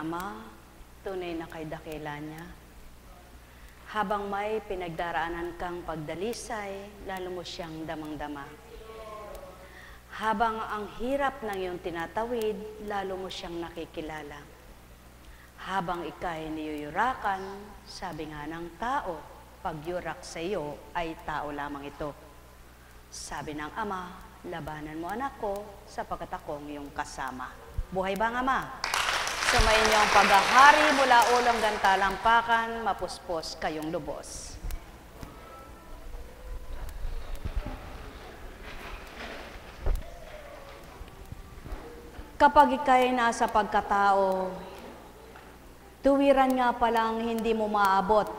Ama, tunay na kay dakila niya. Habang may pinagdaraanan kang pagdalisay, lalo mo siyang damang-dama. Habang ang hirap ng iyong tinatawid, lalo mo siyang nakikilala. Habang ikay niyuyurakan, sabi nga ng tao, pagyurak sa iyo ay tao lamang ito. Sabi ng Ama, labanan mo anak ko sapagkat akong iyong kasama. Buhay ba ang Ama? Sumayin niyo ang paghahari mula ulang gantalampakan, mapuspos kayong lubos. Kapag ikay nasa pagkatao, tuwiran nga palang hindi mo maabot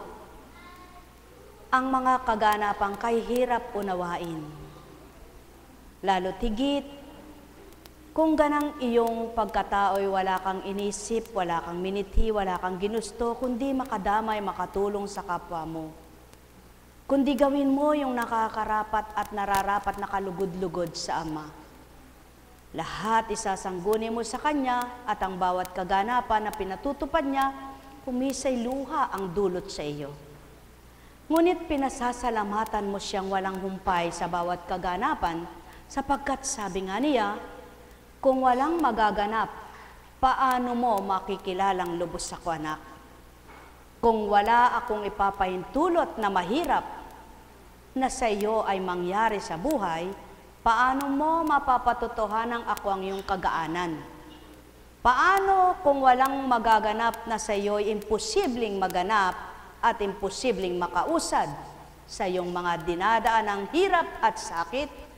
ang mga kaganapang kay hirap unawain. Lalo tigit, kung ganang iyong pagkatao'y wala kang inisip, wala kang minithi, wala kang ginusto, kundi makadamay, makatulong sa kapwa mo. Kundi gawin mo yung nakakarapat at nararapat na kalugod-lugod sa Ama. Lahat isasangguni mo sa Kanya at ang bawat kaganapan na pinatutupad niya, pumisay luha ang dulot sa iyo. Ngunit pinasasalamatan mo siyang walang humpay sa bawat kaganapan sapagkat sabi nga niya, kung walang magaganap, paano mo makikilalang lubos ako anak? Kung wala akong ipapahintulot na mahirap na sa iyo ay mangyari sa buhay, paano mo mapapatotohanan ako ang iyong kagaanan? Paano kung walang magaganap na sa iyo ay imposibleng maganap at imposibleng makausad sa iyong mga dinadaan ng hirap at sakit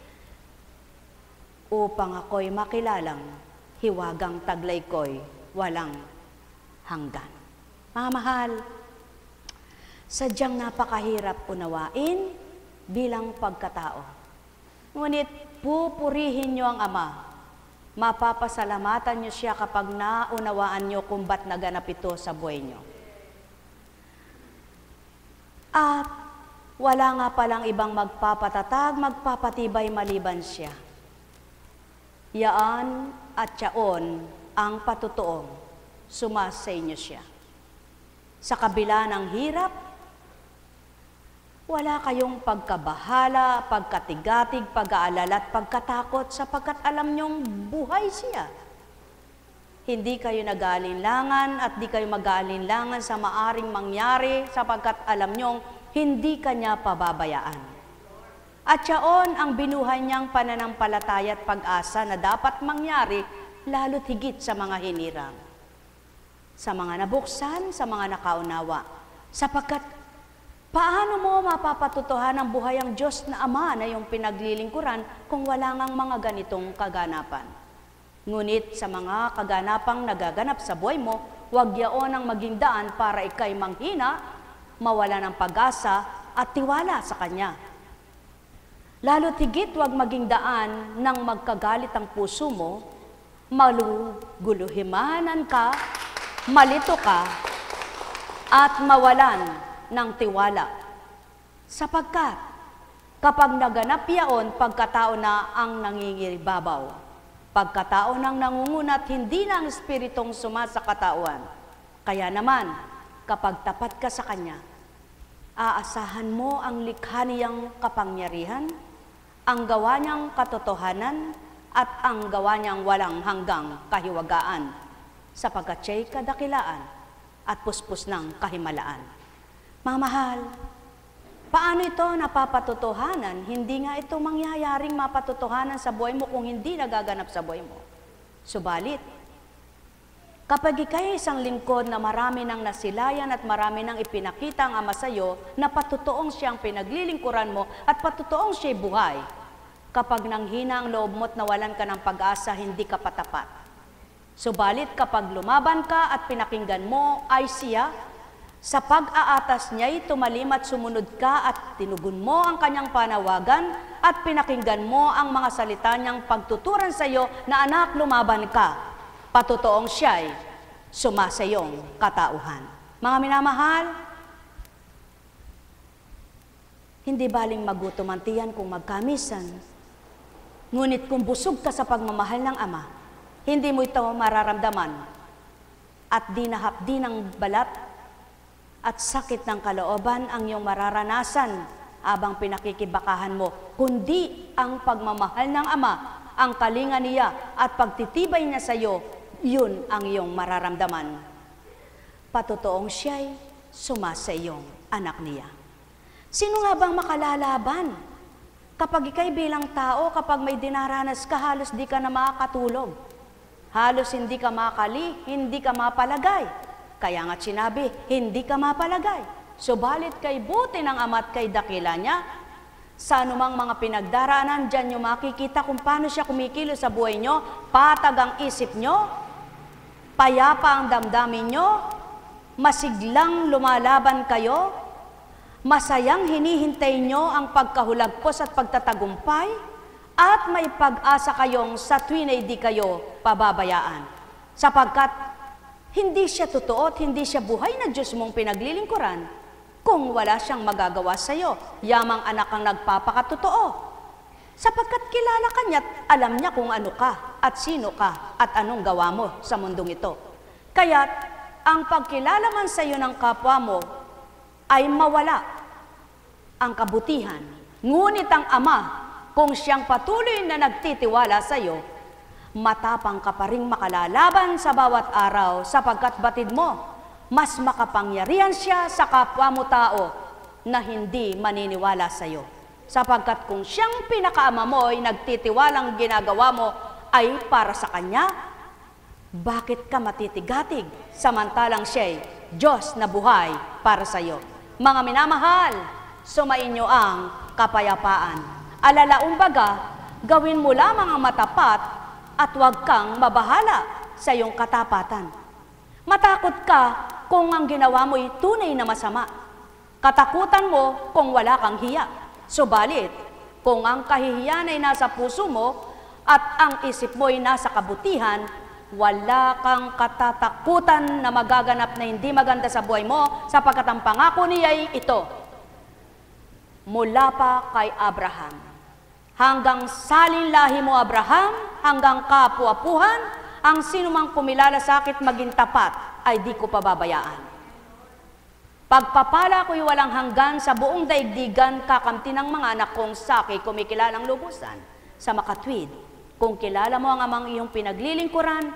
upang ako'y makilalang hiwagang taglay ko'y walang hanggan. Mga mahal, sadyang napakahirap unawain bilang pagkatao. Ngunit pupurihin niyo ang Ama. Mapapasalamatan niyo siya kapag naunawaan niyo kung ba't naganap ito sa buhay niyo. At wala nga palang ibang magpapatatag, magpapatibay maliban siya. Yaan at yaon ang patutuong sumasa inyo siya. Sa kabila ng hirap, wala kayong pagkabahala, pagkatigatig, pag-aalala at pagkatakot sapagkat alam niyong buhay siya. Hindi kayo nag-aalinlangan at di kayo mag-aalinlangan sa maaring mangyari sapagkat alam niyong hindi kanya pababayaan. At yaon ang binuhay niyang pananampalataya at pag-asa na dapat mangyari lalo't higit sa mga hinirang. Sa mga nabuksan, sa mga nakaunawa. Sapagkat paano mo mapapatutuhan ang buhay ang Diyos na Ama na yung pinaglilingkuran kung wala ngang mga ganitong kaganapan? Ngunit sa mga kaganapang nagaganap sa buhay mo, huwag yaon ang maging daan para ikay manghina, mawala ng pag-asa at tiwala sa Kanya. Lalo tigit wag maging daan ng magkagalit ang puso mo, maluguluhimanan ka, malito ka, at mawalan ng tiwala. Sapagkat kapag naganap yaon, pagkatao na ang nangingiribabaw, pagkatao ng nangungunat, hindi na ang espiritong suma sa katawan. Kaya naman, kapag tapat ka sa Kanya, aasahan mo ang likha niyang kapangyarihan, ang gawa niyang katotohanan at ang gawa niyang walang hanggang kahiwagaan, sapagkat siya'y kadakilaan at puspos ng kahimalaan. Mamahal, paano ito napapatotohanan? Hindi nga ito mangyayaring mapatotohanan sa buhay mo kung hindi nagaganap sa buhay mo. Subalit, Kapag ikay isang lingkod na marami nang nasilayan at marami nang ipinakita ang Ama sa iyo na patutoong siyang pinaglilingkuran mo at patutoong siya'y buhay, kapag nanghina ang loob mo't nawalan ka ng pag-asa, hindi ka patapat. Subalit kapag lumaban ka at pinakinggan mo ay siya, sa pag-aatas niya'y tumalim at sumunod ka at tinugon mo ang kanyang panawagan at pinakinggan mo ang mga salita niyang pagtuturan sa iyo na anak lumaban ka patutoong siya'y sumasayong katauhan. Mga minamahal, hindi baling magutom kung magkamisan, Ngunit kung busog ka sa pagmamahal ng Ama, hindi mo ito mararamdaman at di nahapdi ng balat at sakit ng kalooban ang iyong mararanasan abang pinakikibakahan mo, kundi ang pagmamahal ng Ama, ang kalinga niya at pagtitibay niya sa iyo, yun ang iyong mararamdaman. Patotoong siya'y sumasa iyong anak niya. Sino nga bang makalalaban? Kapag ikay bilang tao, kapag may dinaranas ka, halos di ka na makakatulog. Halos hindi ka makali, hindi ka mapalagay. Kaya nga sinabi, hindi ka mapalagay. Subalit kay buti ng ama't kay dakila niya, sa anumang mga pinagdaraanan, dyan nyo makikita kung paano siya kumikilo sa buhay nyo, patag ang isip nyo, payapa ang damdamin nyo, masiglang lumalaban kayo, Masayang hinihintay nyo ang pagkahulagpos at pagtatagumpay at may pag-asa kayong sa tuwin ay di kayo pababayaan. Sapagkat hindi siya totoo at hindi siya buhay na Diyos mong pinaglilingkuran kung wala siyang magagawa sa iyo. Yamang anak ang nagpapakatotoo. Sapagkat kilala ka niya alam niya kung ano ka at sino ka at anong gawa mo sa mundong ito. Kaya ang pagkilala man sa iyo ng kapwa mo ay mawala ang kabutihan. Ngunit ang Ama, kung siyang patuloy na nagtitiwala sa iyo, matapang ka pa rin makalalaban sa bawat araw sapagkat batid mo, mas makapangyarihan siya sa kapwa mo tao na hindi maniniwala sa iyo. Sapagkat kung siyang pinakaama mo ay nagtitiwalang ginagawa mo ay para sa Kanya, bakit ka matitigatig samantalang siya'y Diyos na buhay para sa iyo? Mga minamahal, sumainyo ang kapayapaan. Alalaumbaga, gawin mo lamang ang matapat at huwag kang mabahala sa iyong katapatan. Matakot ka kung ang ginawa mo'y tunay na masama. Katakutan mo kung wala kang hiya. Subalit, kung ang kahihiyan ay nasa puso mo at ang isip mo'y nasa kabutihan, wala kang katatakutan na magaganap na hindi maganda sa buhay mo sapagkat ang pangako niya ay ito. Mula pa kay Abraham. Hanggang salin lahi mo Abraham, hanggang kapuapuhan, ang sinumang kumilala sa akin maging tapat ay di ko pababayaan. Pagpapala ko'y walang hanggan sa buong daigdigan, kakamti ng mga anak kong saki kumikilalang lubusan sa makatwid kung kilala mo ang amang iyong pinaglilingkuran,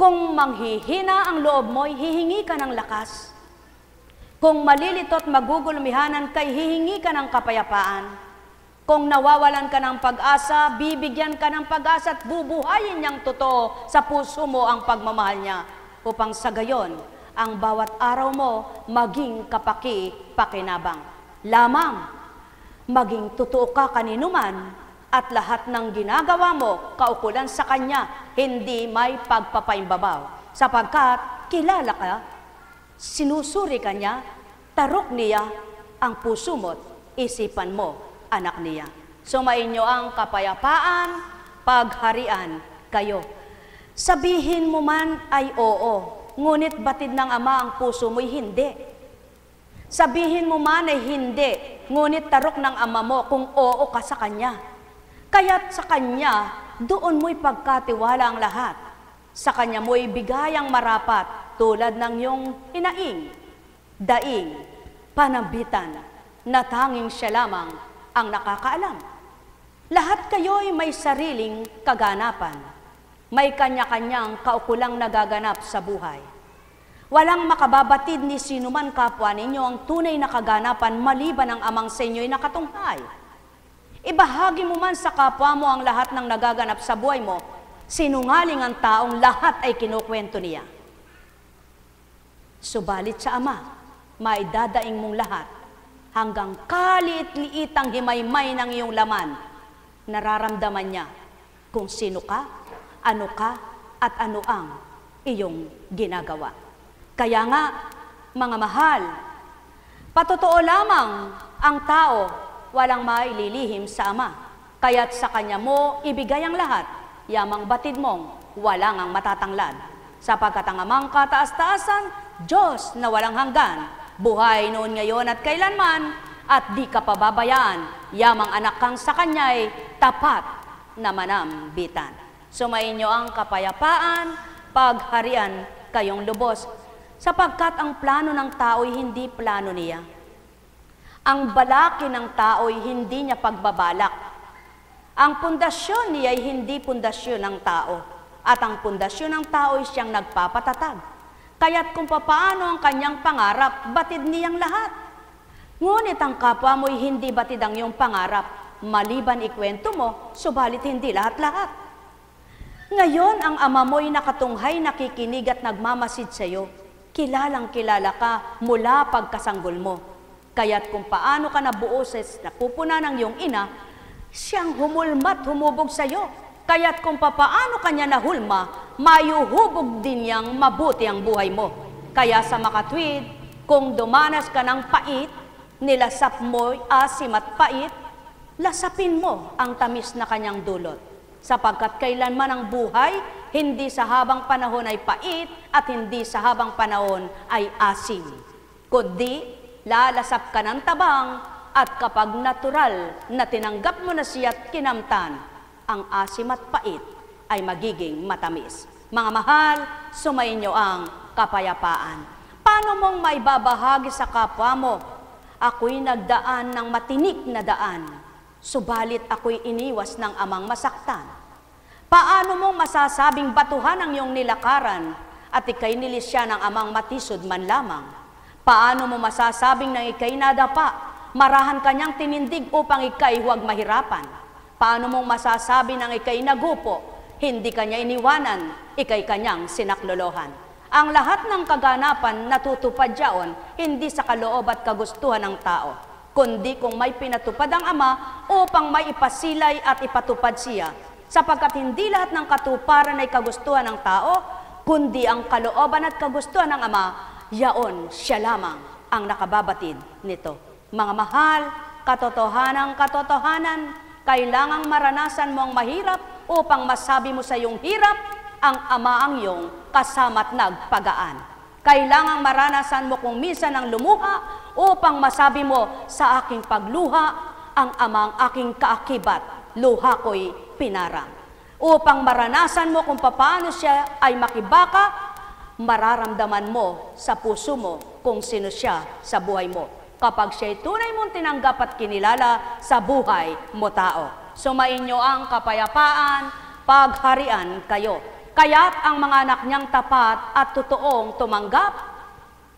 kung manghihina ang loob mo, hihingi ka ng lakas. Kung malilito at magugulmihanan kay hihingi ka ng kapayapaan. Kung nawawalan ka ng pag-asa, bibigyan ka ng pag-asa at bubuhayin niyang totoo sa puso mo ang pagmamahal niya upang sa gayon, ang bawat araw mo maging kapaki-pakinabang. Lamang, maging totoo ka kanino man at lahat ng ginagawa mo kaukulan sa Kanya, hindi may pagpapaimbabaw. Sapagkat kilala ka, sinusuri ka niya, tarok niya ang puso mo't isipan mo, anak niya. Sumainyo ang kapayapaan, pagharian kayo. Sabihin mo man ay oo, ngunit batid ng Ama ang puso mo'y hindi. Sabihin mo man ay hindi, ngunit tarok ng Ama mo kung oo ka sa Kanya. Kaya't sa Kanya, doon mo'y pagkatiwala ang lahat. Sa Kanya mo'y bigay ang marapat tulad ng iyong hinaing, daing, panambitan, na tanging siya lamang ang nakakaalam. Lahat kayo'y may sariling kaganapan. May kanya-kanyang kaukulang nagaganap sa buhay. Walang makababatid ni sinuman kapwa ninyo ang tunay na kaganapan maliban ang amang sa inyo'y nakatunghay. Ibahagi mo man sa kapwa mo ang lahat ng nagaganap sa buhay mo, sinungaling ang taong lahat ay kinukwento niya. Subalit sa Ama, maidadaing mong lahat hanggang kaliit-liitang himaymay ng iyong laman, nararamdaman niya kung sino ka, ano ka, at ano ang iyong ginagawa. Kaya nga, mga mahal, patotoo lamang ang tao walang maililihim sa Ama. Kaya't sa Kanya mo ibigay ang lahat, yamang batid mong walang ang matatanglad. Sapagkat ang amang kataas-taasan, Diyos na walang hanggan, buhay noon ngayon at kailanman, at di ka pababayaan, yamang anak kang sa Kanya'y tapat na manambitan. Sumainyo ang kapayapaan, pagharian kayong lubos, sapagkat ang plano ng tao'y hindi plano niya. Ang balaki ng tao'y hindi niya pagbabalak. Ang pundasyon niya ay hindi pundasyon ng tao, at ang pundasyon ng tao ay siyang nagpapatatag. Kaya't kung papaano ang kanyang pangarap, batid niyang lahat. Ngunit ang kapwa mo'y hindi batid ang iyong pangarap, maliban ikwento mo, subalit hindi lahat-lahat. Ngayon, ang ama mo'y nakatunghay, nakikinig at nagmamasid sa iyo. Kilalang kilala ka mula pagkasanggol mo. Kaya't kung paano ka nabuo sa napupuna ng iyong ina, siyang humulmat humubog sa iyo. Kaya't kung papaano kanya nahulma, mayuhubog din niyang mabuti ang buhay mo. Kaya sa makatwid, kung dumanas ka ng pait, nilasap mo'y asim at pait, lasapin mo ang tamis na kanyang dulot. Sapagkat kailanman ang buhay, hindi sa habang panahon ay pait at hindi sa habang panahon ay asim. Kundi, lalasap ka ng tabang at kapag natural na tinanggap mo na siya't kinamtan, ang asim at pait ay magiging matamis. Mga mahal, sumainyo ang kapayapaan. Paano mong maibabahagi sa kapwa mo? Ako'y nagdaan ng matinik na daan, subalit ako'y iniwas ng amang masaktan. Paano mong masasabing batuhan ang iyong nilakaran at ikay nilisya ng amang matisod man lamang? Paano mo masasabing nang ikay nadapa, marahan kanyang tinindig upang ikay huwag mahirapan? Paano mong masasabi ng ikay nagupo, hindi kanya iniwanan, ikay kanyang sinaklolohan? Ang lahat ng kaganapan natutupad yaon, hindi sa kaloob at kagustuhan ng tao, kundi kung may pinatupad ang Ama upang may ipasilay at ipatupad siya, sapagkat hindi lahat ng katuparan ay kagustuhan ng tao, kundi ang kalooban at kagustuhan ng Ama, yaon siya lamang ang nakababatid nito. Mga mahal, katotohanan katotohanan, kailangang maranasan mo ang mahirap upang masabi mo sa iyong hirap, ang ama ang iyong kasama't nagpagaan. Kailangang maranasan mo kung minsan ang lumuha upang masabi mo sa aking pagluha, ang amang aking kaakibat, luha ko'y pinarang. Upang maranasan mo kung paano siya ay makibaka, mararamdaman mo sa puso mo kung sino siya sa buhay mo kapag siya'y tunay mong tinanggap at kinilala sa buhay mo tao. Sumainyo ang kapayapaan, pagharian kayo. Kaya't ang mga anak niyang tapat at totoong tumanggap,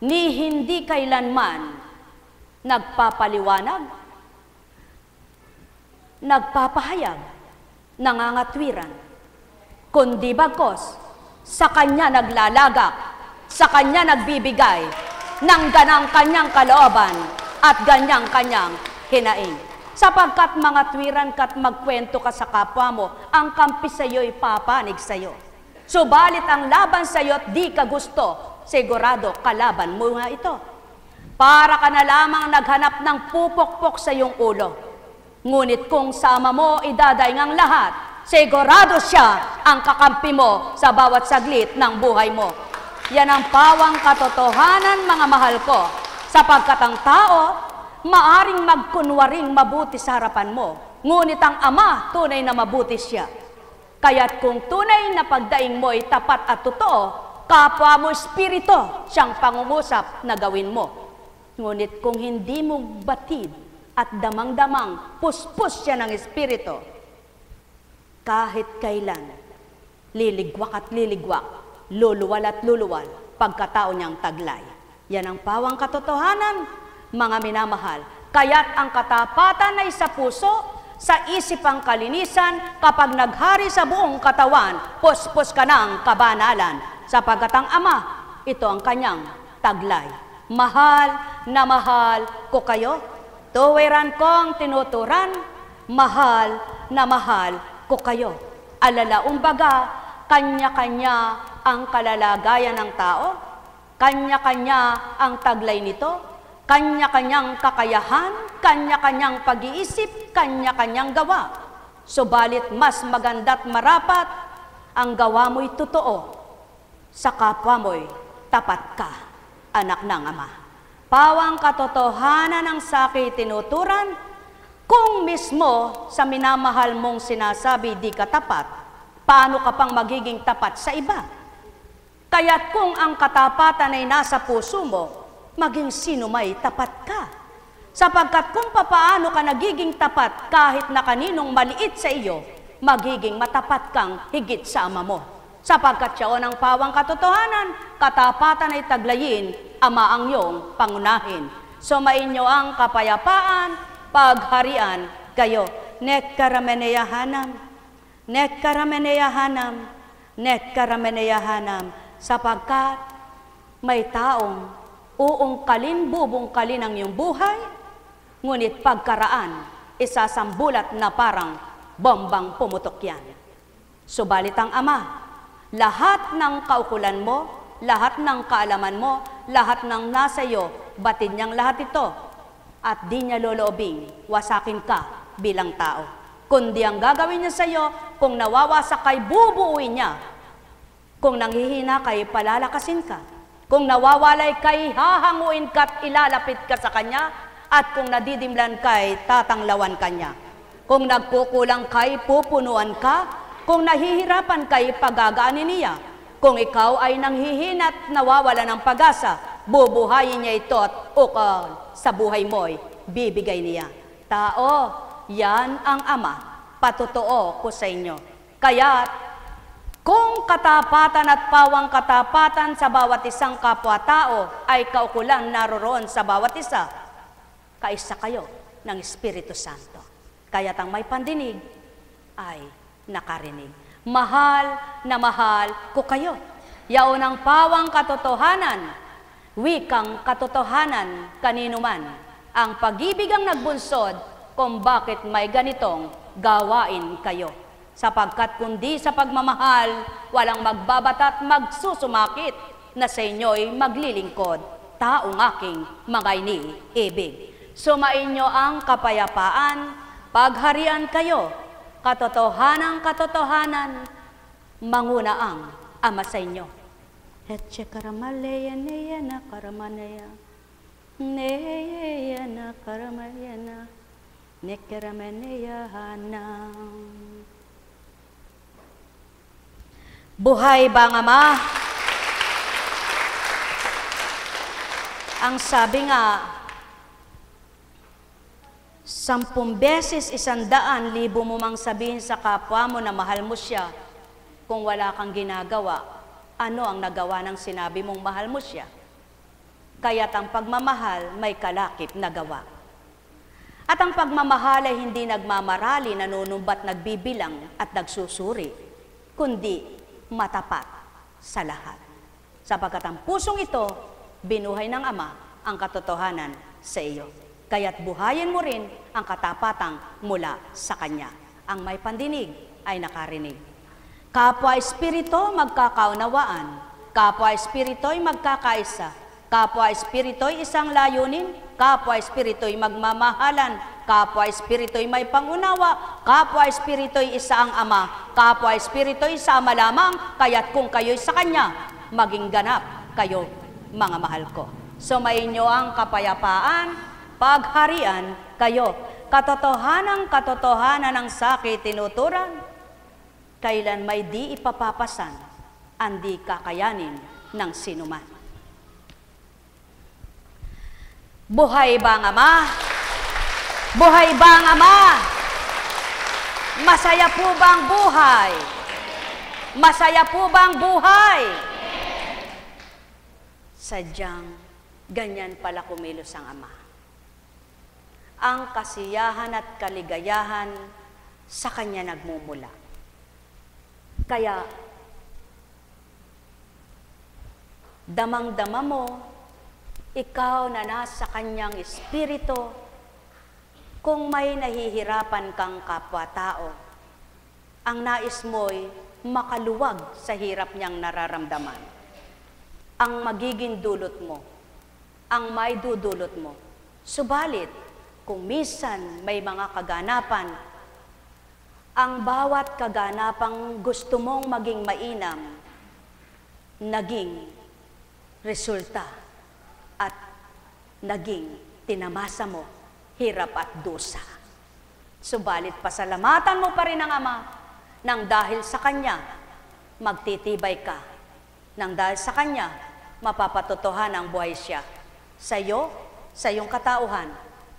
ni hindi kailanman nagpapaliwanag, nagpapahayag, nangangatwiran, kundi bagkos sa kanya naglalagak, sa kanya nagbibigay, ng ganang kanyang kalooban at ganyang kanyang hinaing. Sapagkat mga twiran ka't magkwento ka sa kapwa mo, ang kampi sa iyo'y papanig sa iyo. Subalit ang laban sa di ka gusto, sigurado kalaban mo nga ito. Para ka na lamang naghanap ng pupokpok sa iyong ulo. Ngunit kung sama mo idaday ngang lahat, sigurado siya ang kakampi mo sa bawat saglit ng buhay mo. Yan ang pawang katotohanan, mga mahal ko, sapagkat ang tao, maaring magkunwaring mabuti sa harapan mo, ngunit ang Ama, tunay na mabuti siya. Kaya't kung tunay na pagdaing mo ay tapat at totoo, kapwa mo espiritu siyang pangungusap na gawin mo. Ngunit kung hindi mo batid at damang-damang puspos siya ng espiritu, kahit kailan, liligwak at liligwak, luluwal at luluwal pagkatao niyang taglay. Yan ang pawang katotohanan, mga minamahal. Kaya't ang katapatan ay sa puso, sa isip ang kalinisan, kapag naghari sa buong katawan, puspos ka ng kabanalan. Sapagat ang Ama, ito ang kanyang taglay. Mahal na mahal ko kayo, tuwiran kong tinuturan, mahal na mahal ko kayo. Alalaong baga, kanya-kanya ang kalalagayan ng tao, kanya-kanya ang taglay nito, kanya-kanyang kakayahan, kanya-kanyang pag-iisip, kanya-kanyang gawa. Subalit mas maganda't marapat ang gawa mo'y totoo, sa kapwa mo'y tapat ka, anak ng Ama. Pawang katotohanan ng sakit tinuturan, Kung mismo sa minamahal mong sinasabi di ka tapat, paano ka pang magiging tapat sa iba? Kaya't kung ang katapatan ay nasa puso mo, maging sino may tapat ka. Sapagkat kung papaano ka nagiging tapat kahit na kaninong maliit sa iyo, magiging matapat kang higit sa ama mo. Sapagkat siya ang pawang katotohanan, katapatan ay taglayin, ama ang iyong pangunahin. Sumainyo ang kapayapaan, pagharian kayo. Nekkarameneyahanam, nekkarameneyahanam, nekkarameneyahanam, sapagkat may taong uungkalin, bubungkalin ang iyong buhay, ngunit pagkaraan, isasambulat na parang bombang pumutok yan. Subalit ang Ama, lahat ng kaukulan mo, lahat ng kaalaman mo, lahat ng nasa iyo, batid niyang lahat ito, at di niya loloobing wasakin ka bilang tao. Kundi ang gagawin niya sa iyo, kung nawawasak kay bubuuin niya. Kung nanghihina kay palalakasin ka. Kung nawawalay kay hahanguin ka at ilalapit ka sa Kanya. At kung nadidimlan kay tatanglawan Kanya. Kung nagkukulang kay pupunuan ka. Kung nahihirapan kay pagagaanin niya. Kung ikaw ay nanghihina at nawawala ng pag-asa, bubuhayin niya ito at ukol sa buhay mo'y bibigay niya. Tao, yan ang Ama. Patotoo ko sa inyo. Kaya kung katapatan at pawang katapatan sa bawat isang kapwa-tao ay kaukulan naroroon sa bawat isa, kaisa kayo ng Espiritu Santo. Kaya't ang may pandinig ay nakarinig. Mahal na mahal ko kayo. Yaon ang pawang katotohanan, wikang katotohanan kanino man. Ang pag-ibig ang nagbunsod kung bakit may ganitong gawain kayo. Sapagkat kundi sa pagmamahal, walang magbabatat magsusumakit na sa inyo'y maglilingkod, taong aking mga iniibig. Sumainyo ang kapayapaan, pagharian kayo, katotohanan katotohanan, manguna ang Ama sa inyo. Etche karamaleya neya na karamanaya, neya na karamaya na, nekerameneya hanam. Buhay ba ang Ama? Ang sabi nga, sampung beses isandaan libo mo mang sabihin sa kapwa mo na mahal mo siya kung wala kang ginagawa, ano ang nagawa ng sinabi mong mahal mo siya? Kaya't ang pagmamahal may kalakip na gawa. At ang pagmamahal ay hindi nagmamarali, nanunumbat, nagbibilang at nagsusuri, kundi matapat sa lahat. Sapagkat ang pusong ito, binuhay ng Ama ang katotohanan sa iyo. Kaya't buhayin mo rin ang katapatang mula sa Kanya. Ang may pandinig ay nakarinig. Kapwa Espiritu magkakaunawaan. Kapwa Espiritu ay magkakaisa. Kapwa Espiritu ay isang layunin. Kapwa Espiritu ay magmamahalan Kapwa Espirito'y may pangunawa, kapwa Espirito'y isa ang Ama, kapwa Espirito'y ama lamang, kaya't kung kayo'y sa Kanya, maging ganap kayo, mga mahal ko. Sumainyo ang kapayapaan, pagharian kayo. Katotohanan, katotohanan ng sakit tinuturan, kailan may di ipapapasan, andi kakayanin ng sinuman. Buhay ba ang Ama? Buhay ba ang Ama? Masaya po ba ang buhay? Masaya po ba ang buhay? Sadyang ganyan pala kumilos ang Ama. Ang kasiyahan at kaligayahan sa Kanya nagmumula. Kaya, damang-dama mo, ikaw na nasa Kanyang Espiritu, kung may nahihirapan kang kapwa-tao, ang nais mo'y makaluwag sa hirap niyang nararamdaman. Ang magiging dulot mo, ang may dudulot mo. Subalit, kung minsan may mga kaganapan, ang bawat kaganapang gusto mong maging mainam, naging resulta at naging tinamasa mo hirap at dusa. Subalit pasalamatan mo pa rin ang Ama nang dahil sa Kanya, magtitibay ka. Nang dahil sa Kanya, mapapatotohan ang buhay siya. Sa iyo, sa iyong katauhan,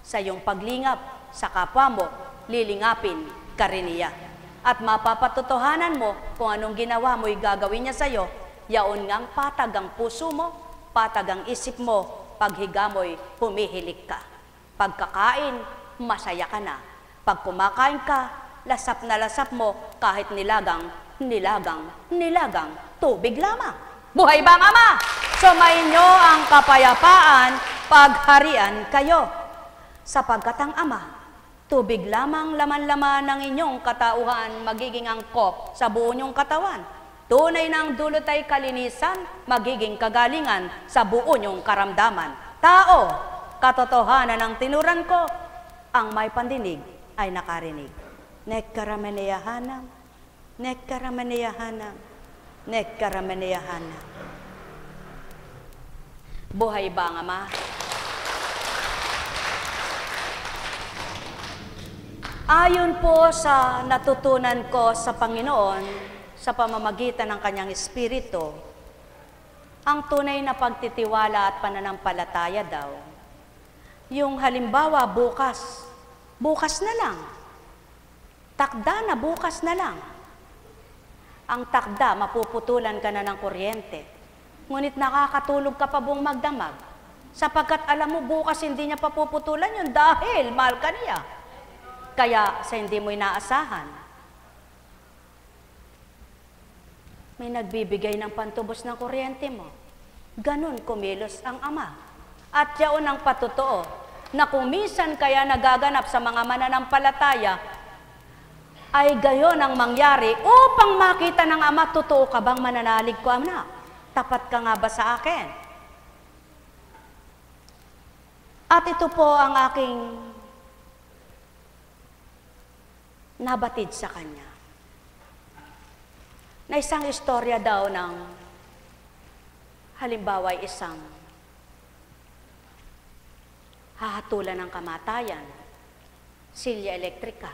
sa iyong paglingap, sa kapwa mo, lilingapin ka rin niya. At mapapatotohanan mo kung anong ginawa mo'y gagawin niya sa iyo, yaon ngang patag ang puso mo, patag ang isip mo, paghiga mo'y humihilik ka. Pagkakain, masaya ka na. Pag kumakain ka, lasap na lasap mo kahit nilagang, nilagang, nilagang, tubig lamang. Buhay bang Ama? Sumainyo ang kapayapaan, pagharian kayo. Sapagkat ang Ama, tubig lamang laman-laman ng inyong katauhan magiging angkop sa buo niyong katawan. Tunay ng dulot ay kalinisan, magiging kagalingan sa buo niyong karamdaman. Tao, katotohanan ng tinuran ko, ang may pandinig ay nakarinig. Nekkaramaneyahanam, nekkaramaneyahanam, nekkaramaneyahanam. Buhay ba nga ma? Ayon po sa natutunan ko sa Panginoon, sa pamamagitan ng kanyang espiritu, ang tunay na pagtitiwala at pananampalataya daw, yung halimbawa bukas, bukas na lang. Takda na bukas na lang. Ang takda, mapuputulan ka na ng kuryente. Ngunit nakakatulog ka pa buong magdamag. Sapagkat alam mo bukas hindi niya papuputulan yun dahil mahal ka niya. Kaya sa hindi mo inaasahan, may nagbibigay ng pantubos ng kuryente mo. Ganon kumilos ang ama. At yaon ang patotoo na kumisan kaya nagaganap sa mga mananampalataya ay gayon ang mangyari upang makita ng ama, totoo ka bang mananalig ko, anak? Tapat ka nga ba sa akin? At ito po ang aking nabatid sa kanya. Na isang istorya daw ng halimbawa isang hahatulan ng kamatayan, silya elektrika.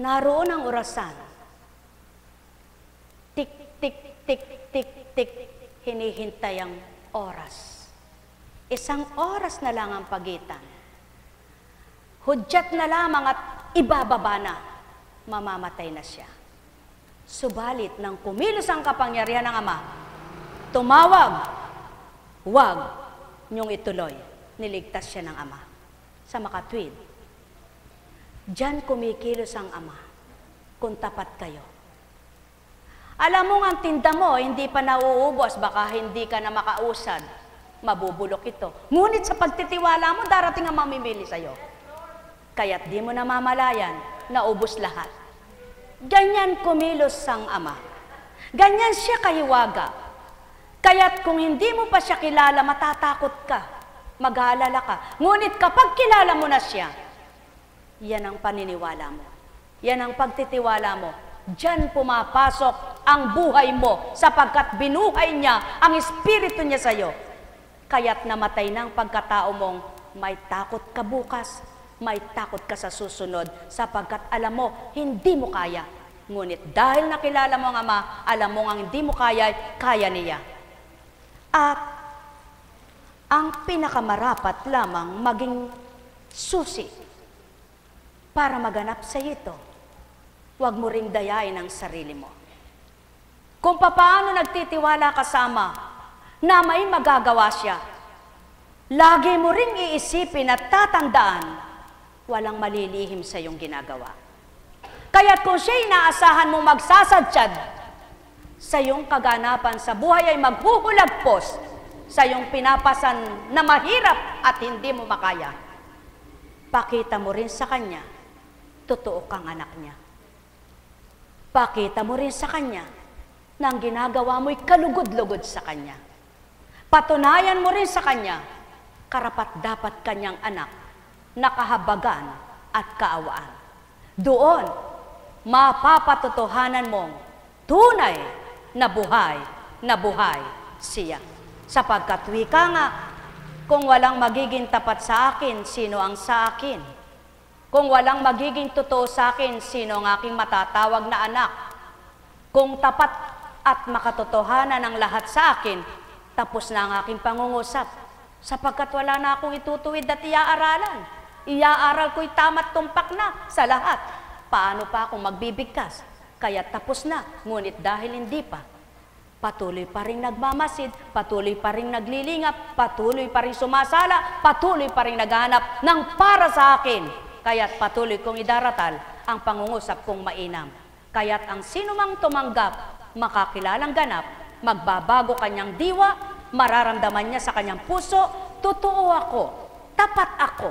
Naroon ang orasan. Tik, tik, tik, tik, tik, hinihintay ang oras. Isang oras na lang ang pagitan Hudyat na lamang at ibababa na, mamamatay na siya. Subalit nang kumilos ang kapangyarihan ng Ama, tumawag, huwag niyong ituloy. Niligtas siya ng Ama sa makatwid. Diyan kumikilos ang Ama kung tapat kayo. Alam mo ang tinda mo, hindi pa nauubos, baka hindi ka na makausad. Mabubulok ito. Ngunit sa pagtitiwala mo, darating ang mamimili sa'yo. Kaya't di mo namamalayan, naubos lahat. Ganyan kumilos sang ama. Ganyan siya kahiwaga. Kaya't kung hindi mo pa siya kilala, matatakot ka, mag-aalala ka. Ngunit kapag kilala mo na siya, yan ang paniniwala mo. Yan ang pagtitiwala mo. Diyan pumapasok ang buhay mo sapagkat binuhay niya ang espiritu niya sa iyo. Kaya't namatay ng pagkatao mong may takot ka bukas, may takot ka sa susunod sapagkat alam mo, hindi mo kaya. Ngunit dahil nakilala mo ang Ama, alam mo ang hindi mo kaya, kaya niya. At ang pinakamarapat lamang maging susi para maganap sa ito. Huwag mo ring dayain ang sarili mo. Kung paano nagtitiwala kasama na may magagawa siya, lagi mo ring iisipin at tatandaan walang malilihim sa iyong ginagawa. Kaya't kung siya'y naasahan mong magsasadsyad sa iyong kaganapan sa buhay ay maghuhulagpos sa iyong pinapasan na mahirap at hindi mo makaya. Pakita mo rin sa Kanya, totoo kang anak niya. Pakita mo rin sa Kanya na ang ginagawa mo'y kalugod-lugod sa Kanya. Patunayan mo rin sa Kanya, karapat dapat Kanyang anak nakahabagan at kaawaan. Doon, mapapatotohanan mong tunay na buhay na buhay siya. Sapagkat wika nga, kung walang magiging tapat sa akin, sino ang sa akin? Kung walang magiging totoo sa akin, sino ang aking matatawag na anak? Kung tapat at makatotohanan ang lahat sa akin, tapos na ang aking pangungusap. Sapagkat wala na akong itutuwid at iaaralan. Iaaral ko'y tama't tumpak na sa lahat. Paano pa akong magbibigkas? Kaya tapos na, ngunit dahil hindi pa, patuloy pa rin nagmamasid, patuloy pa rin naglilingap, patuloy pa rin sumasala, patuloy pa rin naghanap ng para sa akin kaya't patuloy kong idaratal ang pangungusap kong mainam. Kaya't ang sinumang tumanggap, makakilalang ganap, magbabago kanyang diwa, mararamdaman niya sa kanyang puso, totoo ako, tapat ako,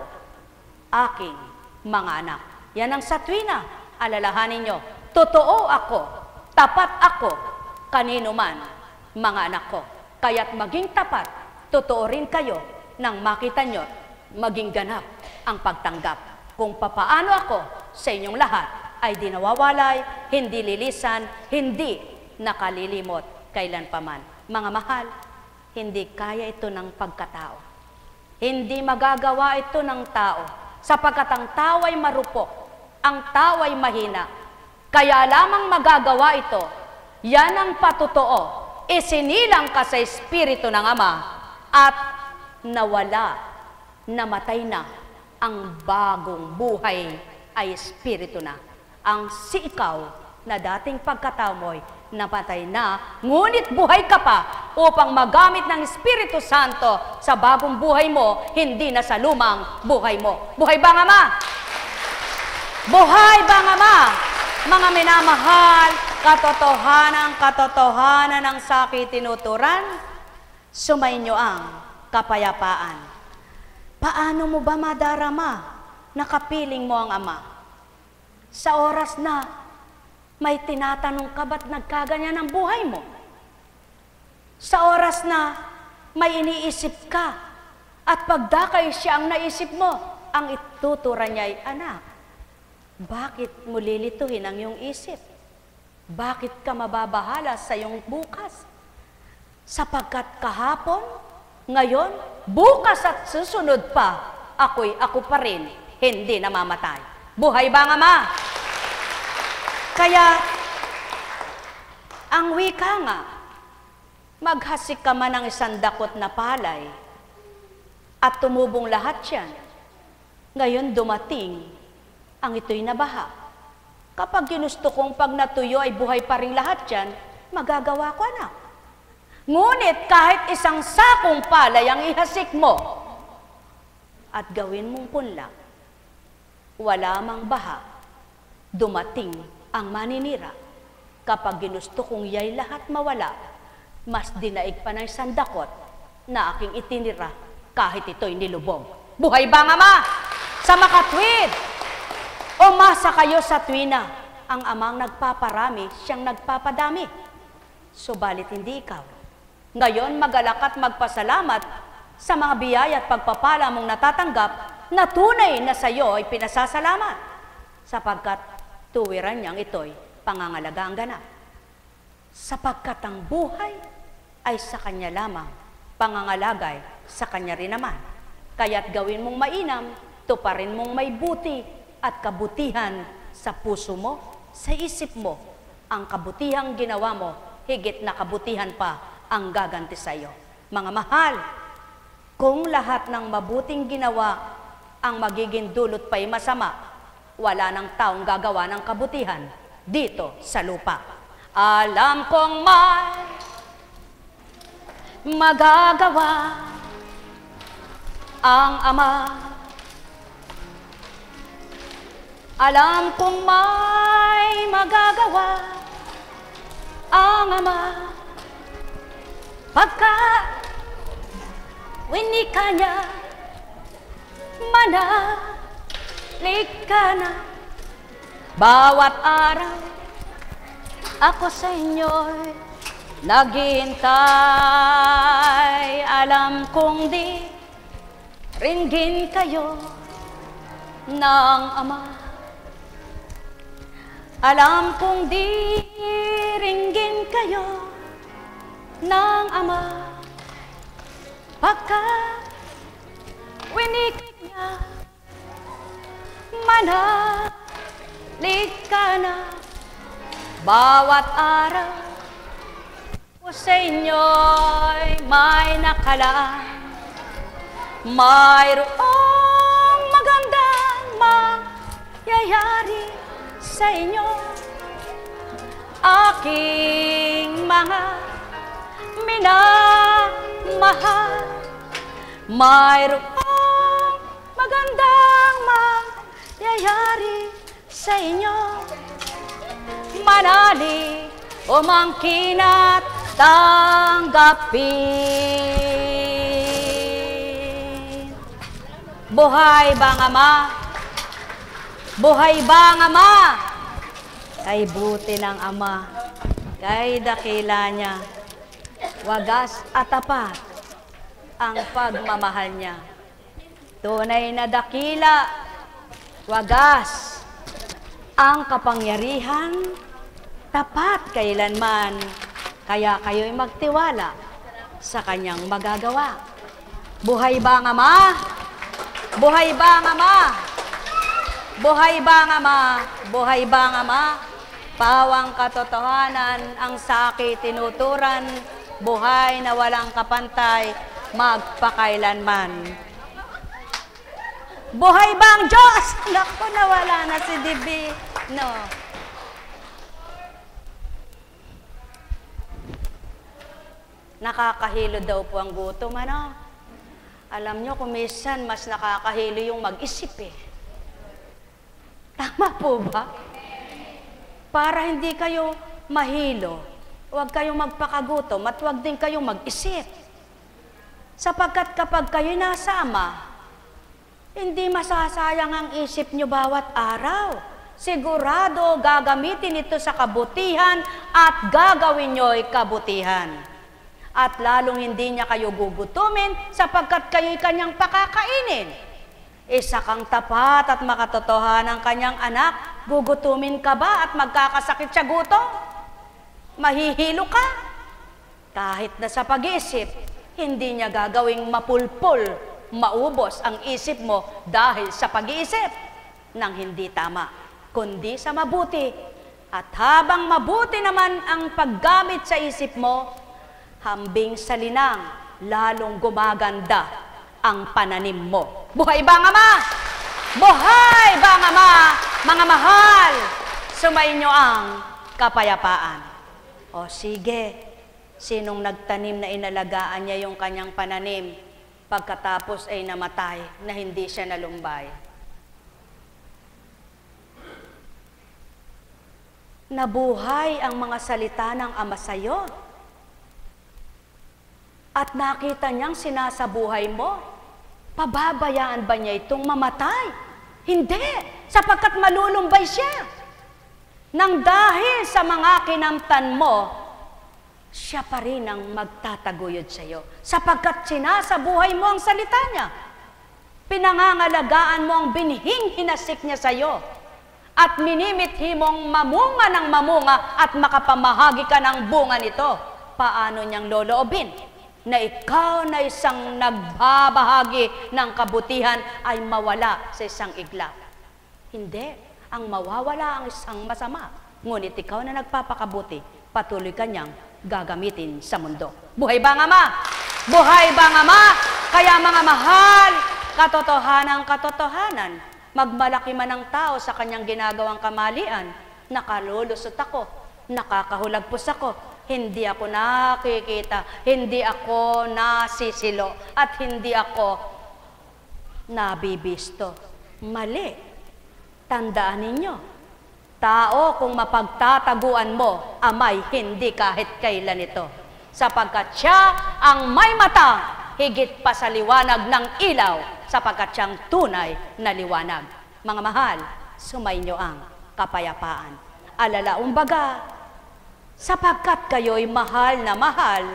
aking mga anak. Yan ang satwina, alalahanin nyo, totoo ako, tapat ako, kanino man, mga anak ko. Kaya't maging tapat, totoo rin kayo nang makita nyo, maging ganap ang pagtanggap kung papaano ako sa inyong lahat ay di nawawalay, hindi lilisan, hindi nakalilimot kailanpaman. Mga mahal, hindi kaya ito ng pagkatao. Hindi magagawa ito ng tao sapagkat ang tao ay marupok, ang tao ay mahina. Kaya lamang magagawa ito, yan ang patutoo. Isinilang ka sa Espiritu ng Ama at nawala, namatay na ang bagong buhay ay espiritu na. Ang si ikaw na dating pagkatao mo'y napatay na, ngunit buhay ka pa upang magamit ng Espiritu Santo sa bagong buhay mo, hindi na sa lumang buhay mo. Buhay ba nga ma? Buhay ba nga ma? Mga minamahal, katotohanan, katotohanan ng sakit tinuturan, sumainyo ang kapayapaan. Paano mo ba madarama na kapiling mo ang Ama? Sa oras na may tinatanong ka ba't nagkaganyan ang buhay mo? Sa oras na may iniisip ka at pagdakay siya ang naisip mo, ang itutura niya ay, anak, bakit mo lilituhin ang iyong isip? Bakit ka mababahala sa iyong bukas? Sapagkat kahapon, ngayon, bukas at susunod pa, ako'y ako pa rin, hindi namamatay. Buhay ba nga ma? Kaya, ang wika nga, maghasik ka man ng isang dakot na palay, at tumubong lahat yan. Ngayon dumating, ang ito'y nabaha. Kapag ginusto kong pag natuyo ay buhay pa rin lahat yan, magagawa ko anak. Ngunit kahit isang sakong palay ang ihasik mo at gawin mong punla, wala mang baha, dumating ang maninira. Kapag ginusto kong yay lahat mawala, mas dinaig pa ng sandakot na aking itinira kahit ito'y nilubog. Buhay ba nga ma? Sa makatwid! Umasa kayo sa tuwina. Ang amang nagpaparami, siyang nagpapadami. Subalit hindi ikaw ngayon, magalak at magpasalamat sa mga biyaya at pagpapala mong natatanggap na tunay na sa iyo ay pinasasalamat sapagkat tuwiran niyang ito'y pangangalaga ang ganap. Sapagkat ang buhay ay sa Kanya lamang, pangangalagay sa Kanya rin naman. Kaya't gawin mong mainam, tuparin mong may buti at kabutihan sa puso mo, sa isip mo. Ang kabutihang ginawa mo, higit na kabutihan pa ang gaganti sa iyo. Mga mahal, kung lahat ng mabuting ginawa ang magiging dulot pa'y masama, wala ng taong gagawa ng kabutihan dito sa lupa. Alam kong may magagawa ang Ama. Alam kong may magagawa ang Ama. Pagka winika niya, manalik ka na. Bawat araw, ako sa inyo'y naghihintay. Alam kong di ringgin kayo ng Ama. Alam kong di ringgin kayo ng Ama. Pagka winik niya, Manalig ka na bawat araw o sa inyo'y may nakalaan. Mayroong magandang mangyayari sa inyo. Aking mga minamahal. Mayroong magandang mangyayari sa inyo. Manali o mangkinat tanggapin. Buhay bang ama? Buhay bang ama? Kay buti ng ama, kay dakila niya, wagas at tapat ang pagmamahal niya. Tunay na dakila, wagas, ang kapangyarihan, tapat kailanman, kaya kayo'y magtiwala sa kanyang magagawa. Buhay ba ang ama? Buhay ba ang ama? Buhay ba ang ama? Buhay ba ang ama? Pawang katotohanan ang saki tinuturan, buhay na walang kapantay, magpakailanman. Buhay ba ang Diyos? Naku, nawala na si Dibi. No. Nakakahilo daw po ang gutom, ano? Alam nyo, kung minsan, mas nakakahilo yung mag-isip eh. Tama po ba? Para hindi kayo mahilo, huwag kayong magpakagutom at huwag din kayong mag-isip. Sapagkat kapag kayo nasama, hindi masasayang ang isip nyo bawat araw. Sigurado gagamitin ito sa kabutihan at gagawin nyo'y kabutihan. At lalong hindi niya kayo gugutumin sapagkat kayo'y kanyang pakakainin. Isa kang tapat at makatotohan ng kanyang anak, gugutumin ka ba at magkakasakit sa gutom? Mahihilo ka? Kahit na sa pag-iisip, hindi niya gagawing mapulpul, maubos ang isip mo dahil sa pag-iisip ng hindi tama, kundi sa mabuti. At habang mabuti naman ang paggamit sa isip mo, hambing sa linang, lalong gumaganda ang pananim mo. Buhay ba ang ama? Buhay ba ang ama? Mga mahal, sumayin nyo ang kapayapaan. O sige, sinong nagtanim na inalagaan niya yung kanyang pananim, pagkatapos ay namatay na hindi siya nalumbay. Nabuhay ang mga salita ng Ama sa'yo. At nakita niyang sinasabuhay mo. Pababayaan ba niya itong mamatay? Hindi, sapagkat malulumbay siya. Nang dahil sa mga kinamtan mo, siya pa rin ang magtataguyod sa iyo. Sapagkat sinasabuhay mo ang salita niya. Pinangangalagaan mo ang binhing hinasik niya sa iyo. At minimithi mong mamunga ng mamunga at makapamahagi ka ng bunga nito. Paano niyang loloobin? Na ikaw na isang nagbabahagi ng kabutihan ay mawala sa isang iglap. Hindi. Ang mawawala ang isang masama. Ngunit ikaw na nagpapakabuti, patuloy kanyang gagamitin sa mundo. Buhay ba nga ma? Buhay ba nga ma? Kaya mga mahal, katotohanan katotohanan, magmalaki man ang tao sa kanyang ginagawang kamalian, nakalulusot ako, nakakahulagpos ako, hindi ako nakikita, hindi ako nasisilo, at hindi ako nabibisto. Mali. Tandaan ninyo, tao kung mapagtataguan mo, amay hindi kahit kailan ito. Sapagkat siya ang may mata, higit pa sa liwanag ng ilaw, sapagkat siyang tunay na liwanag. Mga mahal, sumainyo ang kapayapaan. Alala umbaga, sapagkat kayo'y mahal na mahal,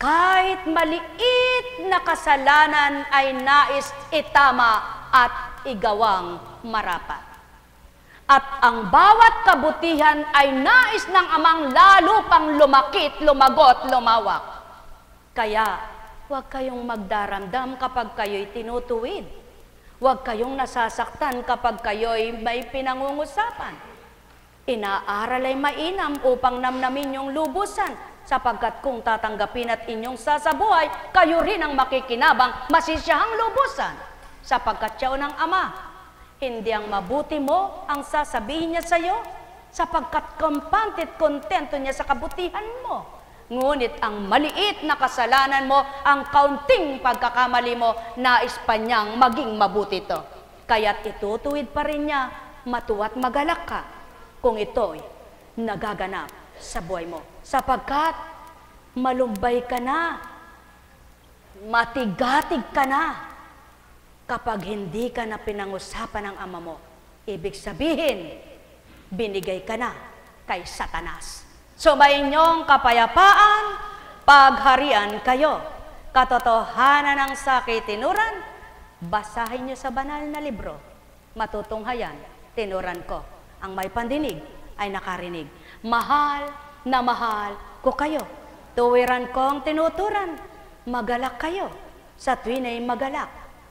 kahit maliit na kasalanan ay nais itama at igawang marapat. At ang bawat kabutihan ay nais ng amang lalo pang lumakit, lumagot, lumawak. Kaya, huwag kayong magdaramdam kapag kayo'y tinutuwid. Huwag kayong nasasaktan kapag kayo'y may pinangungusapan. Inaaral ay mainam upang namnamin yung lubusan, sapagkat kung tatanggapin at inyong sasabuhay, kayo rin ang makikinabang masisiyahang lubusan, sapagkat siya ng Ama. Hindi ang mabuti mo ang sasabihin niya sa iyo, sapagkat at kontento niya sa kabutihan mo. Ngunit ang maliit na kasalanan mo, ang kaunting pagkakamali mo, nais pa niyang maging mabuti to. Kaya't itutuwid pa rin niya, matuwa't magalak ka kung ito'y nagaganap sa buhay mo. Sapagkat malumbay ka na, matigatig ka na, kapag hindi ka na pinangusapan ng ama mo. Ibig sabihin, binigay ka na kay Satanas. Sumayinyong kapayapaan, pagharian kayo. Katotohanan ng sakit tinuran, basahin niyo sa banal na libro. Matutunghayan, tinuran ko. Ang may pandinig ay nakarinig. Mahal na mahal ko kayo. Tuwiran kong tinuturan. Magalak kayo. Sa tuwin magalak.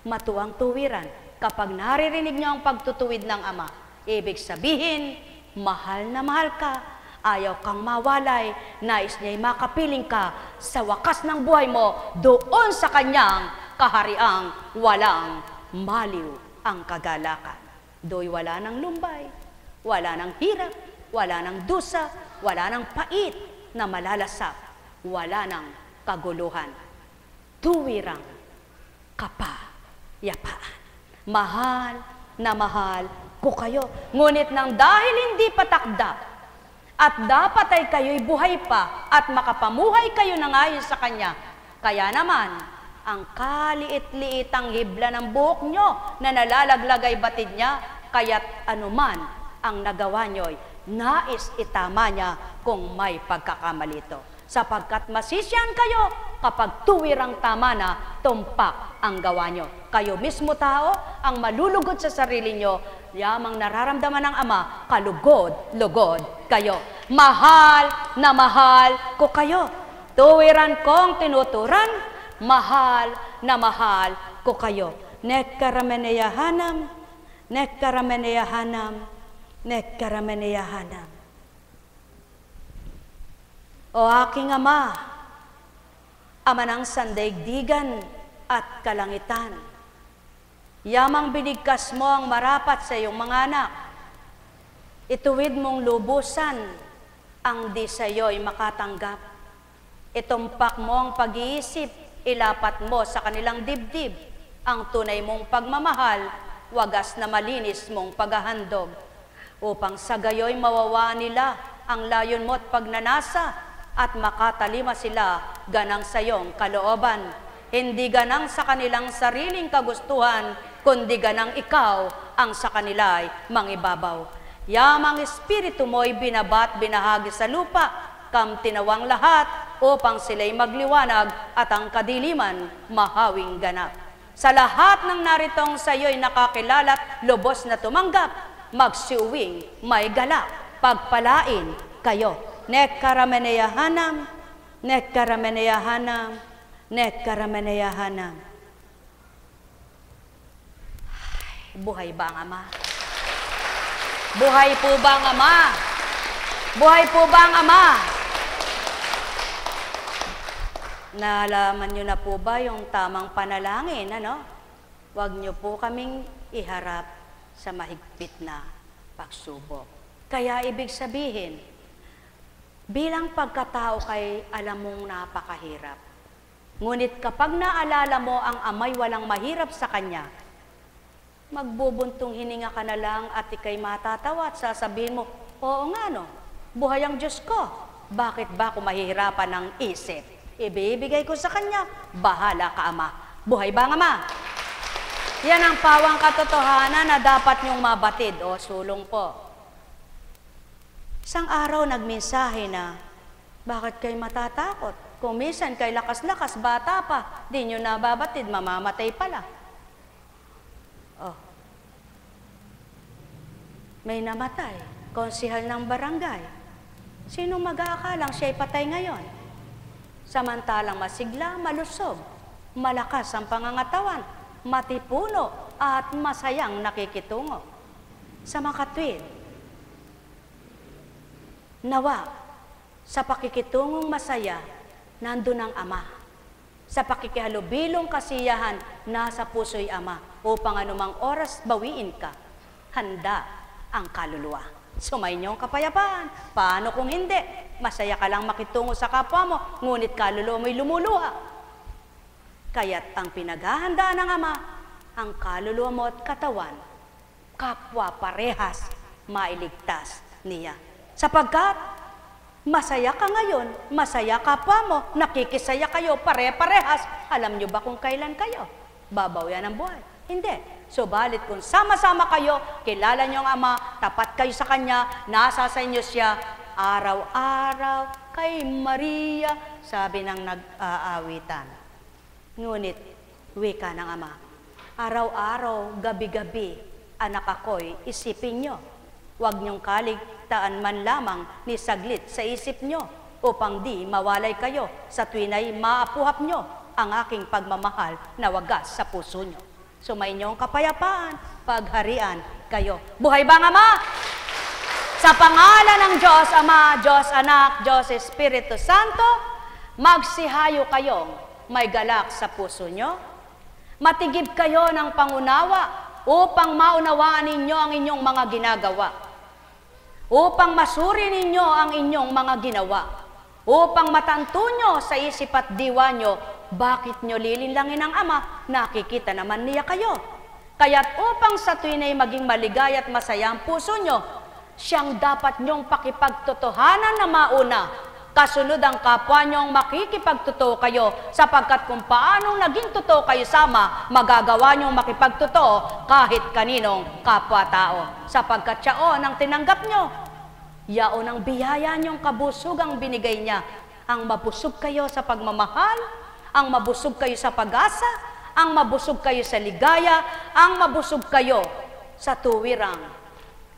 Matuwang tuwiran. Kapag naririnig niyo ang pagtutuwid ng Ama, ibig sabihin, mahal na mahal ka Ayaw kang mawalay, nais niya'y makapiling ka sa wakas ng buhay mo doon sa kanyang kahariang walang maliw ang kagalakan. Do'y wala ng lumbay, wala ng hirap, wala ng dusa, wala ng pait na malalasap, wala ng kaguluhan. Tuwirang kapayapaan. Mahal na mahal ko kayo. Ngunit nang dahil hindi patakda at dapat ay kayo'y buhay pa at makapamuhay kayo ng ayon sa Kanya. Kaya naman, ang kaliit-liitang hibla ng buhok nyo na nalalaglag batid niya, kaya't anuman ang nagawa nyo'y nais itama niya kung may pagkakamali ito. Sapagkat masisyan kayo kapag tuwirang tama na tumpak ang gawa nyo. Kayo mismo tao ang malulugod sa sarili nyo yamang nararamdaman ng Ama, kalugod-lugod kayo. Mahal na mahal ko kayo. Tuwiran kong tinuturan, mahal na mahal ko kayo. Nekkarameneyahanam, nekkarameneyahanam, nekkarameneyahanam. O aking Ama, Ama ng sandaigdigan at kalangitan, Yamang binigkas mo ang marapat sa iyong mga anak. Ituwid mong lubusan ang di sa iyo'y makatanggap. Itumpak mo ang pag-iisip, ilapat mo sa kanilang dibdib ang tunay mong pagmamahal, wagas na malinis mong paghahandog, upang sa gayoy mawawa nila ang layon mo at pagnanasa at makatalima sila ganang sa iyong kalooban. Hindi ganang sa kanilang sariling kagustuhan, kundi ganang ikaw ang sa kanila'y mangibabaw. Yamang espiritu mo'y binabat binahagi sa lupa, kam tinawang lahat upang sila'y magliwanag at ang kadiliman mahawing ganap. Sa lahat ng naritong sa iyo'y nakakilala't lubos na tumanggap, magsiuwing may galak, pagpalain kayo. Nekkarameneyahanam, nekkarameneyahanam, nekkarameneyahanam. Buhay ba ang Ama? Buhay po ba ang Ama? Buhay po ba ang Ama? Nalaman nyo na po ba yung tamang panalangin, ano? Huwag nyo po kaming iharap sa mahigpit na pagsubok. Kaya ibig sabihin, bilang pagkatao kay alam mong napakahirap. Ngunit kapag naalala mo ang amay walang mahirap sa kanya, magbubuntong hininga ka na lang at ikay matatawa at sasabihin mo, oo nga no, buhay ang Diyos ko. Bakit ba ako mahihirapan ng isip? Ibibigay ko sa Kanya, bahala ka Ama. Buhay ba ang Ama? Yan ang pawang katotohanan na dapat niyong mabatid. O, sulong po. Isang araw nagmensahe na, bakit kayo matatakot? Kung minsan kay lakas-lakas, bata pa, di nyo nababatid, mamamatay pala. Oh. May namatay, konsihal ng barangay. Sino mag-aakalang siya'y patay ngayon? Samantalang masigla, malusog, malakas ang pangangatawan, matipuno at masayang nakikitungo. Sa makatwid, nawa, sa pakikitungong masaya, nandun ang Ama. Sa pakikihalubilong kasiyahan, nasa puso'y Ama, upang anumang oras bawiin ka, handa ang kaluluwa. Sumayin kapayapaan. Paano kung hindi? Masaya ka lang makitungo sa kapwa mo, ngunit kaluluwa mo'y lumuluha. Kaya't ang pinaghahandaan ng Ama, ang kaluluwa mo at katawan, kapwa parehas mailigtas niya. Sapagkat masaya ka ngayon, masaya kapwa mo, nakikisaya kayo, pare-parehas. Alam nyo ba kung kailan kayo? Babaw yan ang buhay. Hindi. Subalit kung sama-sama kayo, kilala niyo ang Ama, tapat kayo sa Kanya, nasa sa inyo siya, araw-araw kay Maria, sabi ng nag-aawitan. Ngunit, wika ng Ama, araw-araw, gabi-gabi, anak ako'y isipin nyo. Huwag niyong kaligtaan man lamang ni saglit sa isip nyo upang di mawalay kayo sa tuwinay maapuhap nyo ang aking pagmamahal na wagas sa puso nyo. Sumayin ang kapayapaan, pagharian kayo. Buhay ba nga ma? Sa pangalan ng Diyos Ama, Diyos Anak, Diyos Espiritu Santo, magsihayo kayong may galak sa puso nyo. Matigib kayo ng pangunawa upang maunawaan ninyo ang inyong mga ginagawa. Upang masuri ninyo ang inyong mga ginawa. Upang matanto nyo sa isip at diwa nyo bakit nyo lilinlangin ang Ama? Nakikita naman niya kayo. Kaya't upang sa tuwin ay maging maligay at masaya ang puso nyo, siyang dapat nyong pakipagtotohanan na mauna. Kasunod ang kapwa nyong makikipagtotoo kayo sapagkat kung paanong naging totoo kayo sama, magagawa nyong makipagtotoo kahit kaninong kapwa-tao. Sapagkat siyaon ang tinanggap nyo, yaon ang biyaya nyong kabusugang binigay niya, ang mabusog kayo sa pagmamahal, ang mabusog kayo sa pag-asa, ang mabusog kayo sa ligaya, ang mabusog kayo sa tuwirang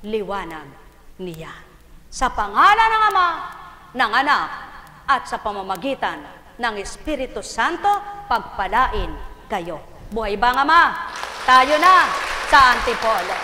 liwanag niya. Sa pangalan ng Ama, ng Anak, at sa pamamagitan ng Espiritu Santo, pagpalain kayo. Buhay ba nga, Ama? Tayo na sa Antipolo.